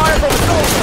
fire from the